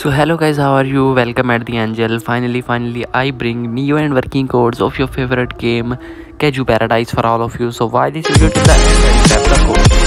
So hello guys, how are you? Welcome at the Angel. Finally, finally, I bring new and working codes of your favorite game, Kaiju Paradise for all of you. So why this video to the end and tap the code.